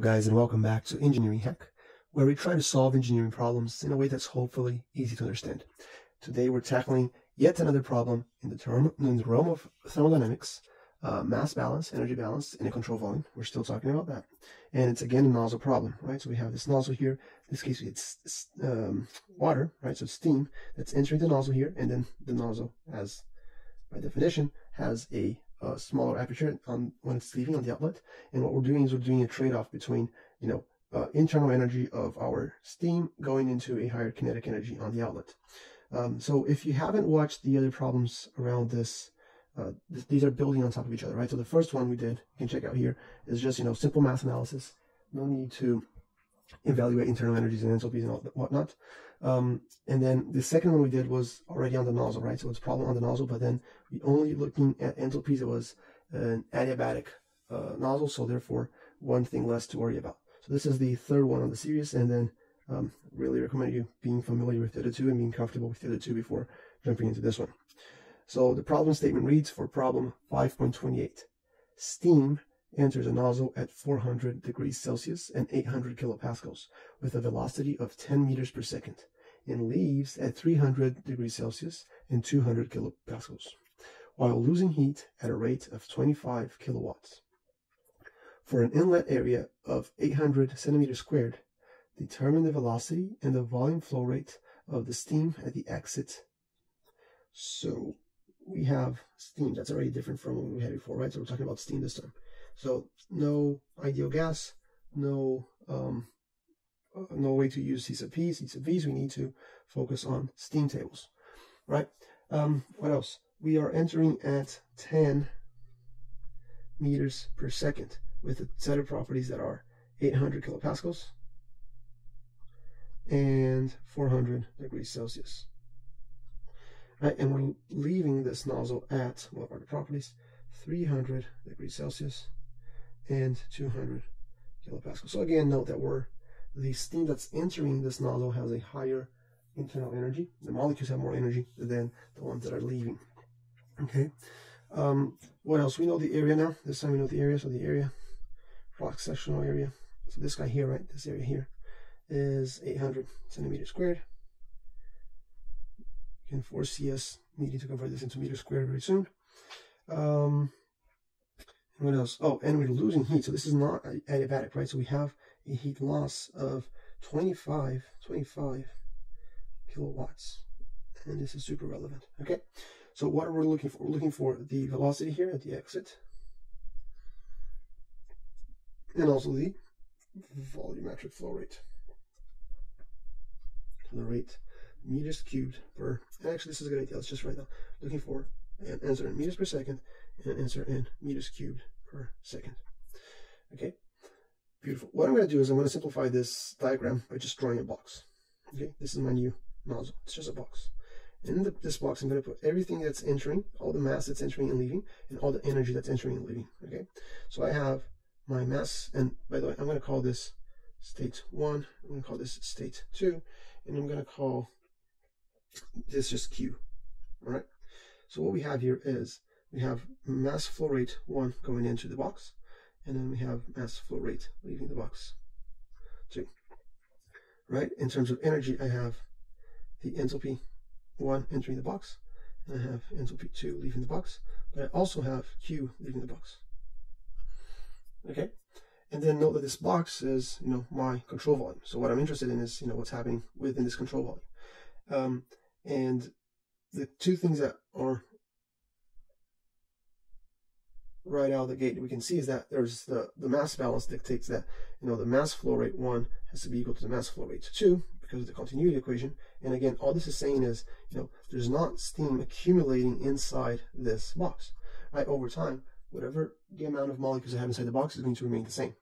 guys, and welcome back to Engineering Hack, where we try to solve engineering problems in a way that's hopefully easy to understand. Today, we're tackling yet another problem in the, term, in the realm of thermodynamics, uh, mass balance, energy balance, and a control volume. We're still talking about that. And it's again a nozzle problem, right? So we have this nozzle here. In this case, it's um, water, right? So steam that's entering the nozzle here, and then the nozzle, as by definition, has a a smaller aperture on when it's leaving on the outlet. And what we're doing is we're doing a trade-off between, you know, uh, internal energy of our steam going into a higher kinetic energy on the outlet. Um, so if you haven't watched the other problems around this, uh, th these are building on top of each other, right? So the first one we did, you can check out here, is just, you know, simple mass analysis. No need to evaluate internal energies and enthalpies and all whatnot. Um, and then the second one we did was already on the nozzle, right? So it's problem on the nozzle, but then we only looking at enthalpies. It was an adiabatic uh, nozzle, so therefore one thing less to worry about. So this is the third one on the series, and then um, really recommend you being familiar with the other two and being comfortable with the other two before jumping into this one. So the problem statement reads for problem 5.28. Steam enters a nozzle at 400 degrees Celsius and 800 kilopascals with a velocity of 10 meters per second and leaves at 300 degrees Celsius and 200 kilopascals while losing heat at a rate of 25 kilowatts. For an inlet area of 800 centimeters squared, determine the velocity and the volume flow rate of the steam at the exit. So we have steam. That's already different from what we had before, right? So we're talking about steam this time. So no ideal gas, no um, uh, no way to use C sub P, C sub V's. We need to focus on steam tables, right? Um, what else? We are entering at 10 meters per second with a set of properties that are 800 kilopascals and 400 degrees Celsius. Right, and we're leaving this nozzle at what are the properties? 300 degrees Celsius and 200 kilopascals. So again, note that we're the steam that's entering this nozzle has a higher internal energy. The molecules have more energy than the ones that are leaving. Okay. Um, what else? We know the area now. This time we know the area. So the area, cross sectional area. So this guy here, right? This area here is 800 centimeters squared. You can foresee us needing to convert this into meters squared very soon. Um, what else? Oh, and we're losing heat. So this is not adiabatic, right? So we have a heat loss of 25, 25 kilowatts. And this is super relevant. Okay. So what are we looking for? We're looking for the velocity here at the exit. And also the volumetric flow rate. So the rate meters cubed per, actually this is a good idea. Let's just write down. Looking for an answer in meters per second and an answer in meters cubed per second. Okay, beautiful. What I'm going to do is I'm going to simplify this diagram by just drawing a box. Okay, this is my new nozzle. It's just a box. In the, this box, I'm going to put everything that's entering, all the mass that's entering and leaving, and all the energy that's entering and leaving. Okay, so I have my mass, and by the way, I'm going to call this state 1, I'm going to call this state 2, and I'm going to call this just Q. All right, so what we have here is we have mass flow rate 1 going into the box, and then we have mass flow rate leaving the box 2. Right? In terms of energy, I have the enthalpy 1 entering the box, and I have enthalpy 2 leaving the box, but I also have Q leaving the box. Okay? And then note that this box is, you know, my control volume. So what I'm interested in is, you know, what's happening within this control volume. Um, and the two things that are right out of the gate. We can see is that there's the, the mass balance dictates that you know the mass flow rate 1 has to be equal to the mass flow rate 2 because of the continuity equation. And again all this is saying is you know there's not steam accumulating inside this box right? Over time whatever the amount of molecules I have inside the box is going to remain the same.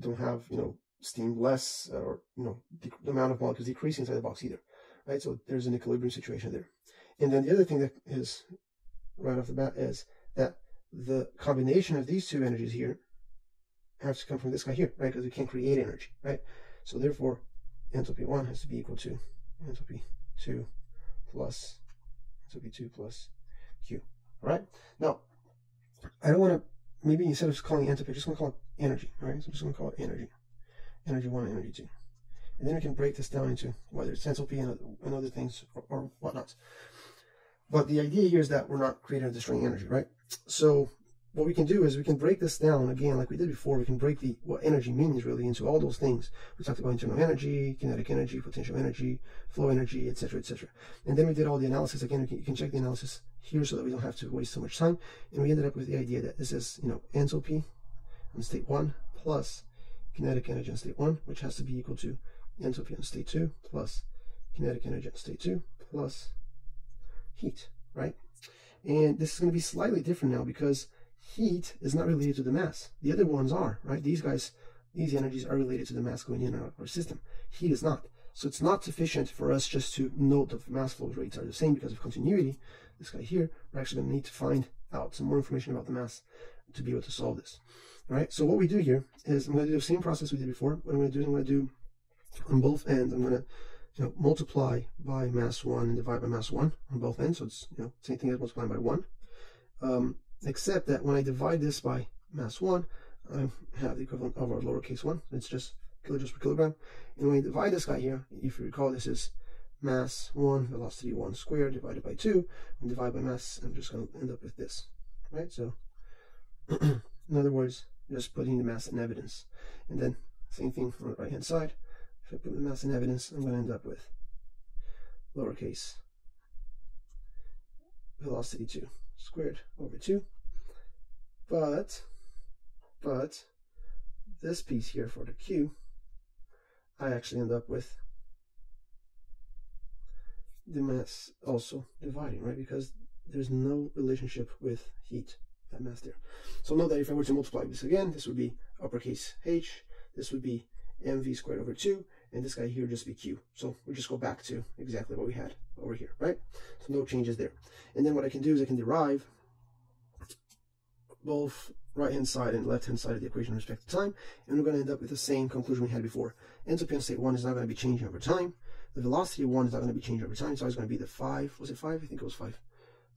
Don't have you know steam less or you know the, the amount of molecules decreasing inside the box either right? So there's an equilibrium situation there. And then the other thing that is right off the bat is that the combination of these two energies here has to come from this guy here, right? Because we can't create energy, right? So therefore, enthalpy 1 has to be equal to enthalpy 2 plus enthalpy 2 plus Q, all right? Now, I don't want to maybe instead of calling entropy, just going to call it energy, right? So I'm just going to call it energy. Energy 1 and energy 2. And then we can break this down into whether it's enthalpy and, and other things or, or whatnot. But the idea here is that we're not creating or destroying energy, right? So what we can do is we can break this down again, like we did before. We can break the what energy means really into all those things. We talked about internal energy, kinetic energy, potential energy, flow energy, etc., etc. And then we did all the analysis again. You can check the analysis here so that we don't have to waste so much time. And we ended up with the idea that this is, you know, enthalpy on state one plus kinetic energy on state one, which has to be equal to enthalpy on state two plus kinetic energy on state two plus heat, right? And this is going to be slightly different now because heat is not related to the mass. The other ones are, right? These guys, these energies are related to the mass going in and out of our system. Heat is not. So it's not sufficient for us just to note the mass flow rates are the same because of continuity. This guy here, we're actually going to need to find out some more information about the mass to be able to solve this. All right, so what we do here is I'm going to do the same process we did before. What I'm going to do is I'm going to do on both ends, I'm going to you know, multiply by mass 1 and divide by mass 1 on both ends. So it's you know same thing as multiplying by 1. Um, except that when I divide this by mass 1, I have the equivalent of our lowercase 1. It's just kilojoules per kilogram. And when I divide this guy here, if you recall, this is mass 1, velocity 1 squared divided by 2. And divide by mass, I'm just going to end up with this. Right? So, in other words, just putting the mass in evidence. And then, same thing on the right-hand side. If I put the mass in evidence, I'm going to end up with lowercase velocity 2 squared over 2. But, but, this piece here for the q, I actually end up with the mass also dividing, right? Because there's no relationship with heat, that mass there. So note that if I were to multiply this again, this would be uppercase h, this would be mv squared over 2, and this guy here just be q. So we'll just go back to exactly what we had over here, right? So no changes there. And then what I can do is I can derive both right hand side and left hand side of the equation with respect to time, and we're going to end up with the same conclusion we had before. Entropy on state 1 is not going to be changing over time. The velocity of 1 is not going to be changing over time, so it's going to be the 5, was it 5? I think it was 5.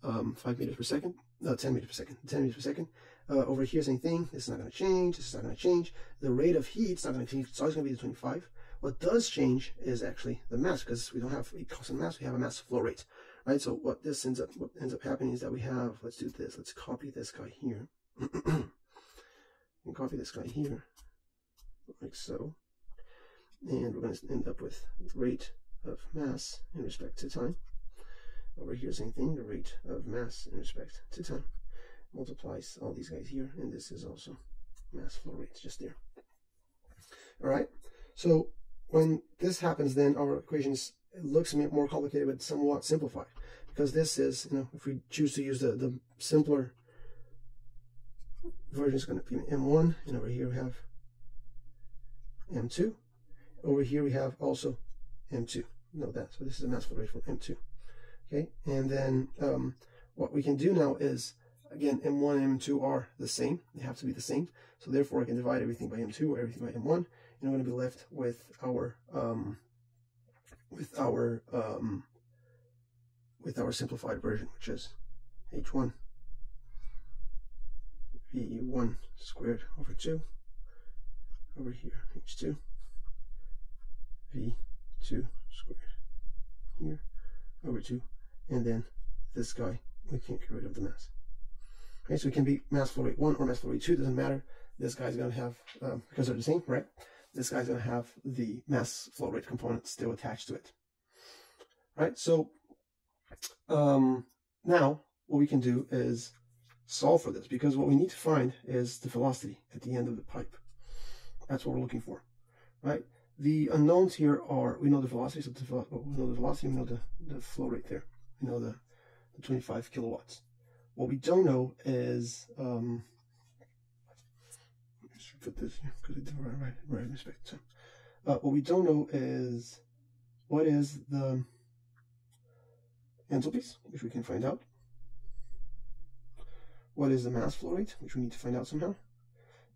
Um, 5 meters per second, no, 10 meters per second, 10 meters per second. Uh, over here, same thing, this is not going to change, this is not going to change. The rate of heat is not going to change, So it's always going to be the 25. What does change is actually the mass, because we don't have a constant mass, we have a mass flow rate, right? So what this ends up, what ends up happening is that we have, let's do this, let's copy this guy here. and copy this guy here, like so. And we're going to end up with rate of mass in respect to time. Over here, same thing, the rate of mass in respect to time multiplies all these guys here, and this is also mass flow rate, just there. All right, so when this happens, then our equation looks a bit more complicated, but somewhat simplified, because this is, you know, if we choose to use the, the simpler version is going to be M1, and over here we have M2. Over here we have also M2. Note that. So this is a mass flow rate for M2. Okay, and then um, what we can do now is, again, M1 and M2 are the same. They have to be the same. So therefore I can divide everything by M2 or everything by M1, and I'm going to be left with our um, with our um, with our simplified version, which is H1 v1 squared over 2 over here h2 v2 squared here. Over 2 and then this guy we can't get rid of the mass. Okay so it can be mass flow rate 1 or mass flow rate 2 doesn't matter. This guy's going to have um, because they're the same right this guy's going to have the mass flow rate component still attached to it right so um, now what we can do is solve for this because what we need to find is the velocity at the end of the pipe. That's what we're looking for, right? The unknowns here are, we know the velocity, so the, we know the velocity, we know the, the flow rate there. We know the, the 25 kilowatts. What we don't know is, um, put this because it's right, right, right in respect to. Uh, what we don't know is what is the enthalpies, which we can find out what is the mass flow rate, which we need to find out somehow.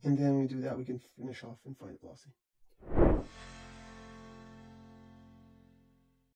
And then when we do that, we can finish off and find the velocity.